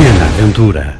Pequena Aventura.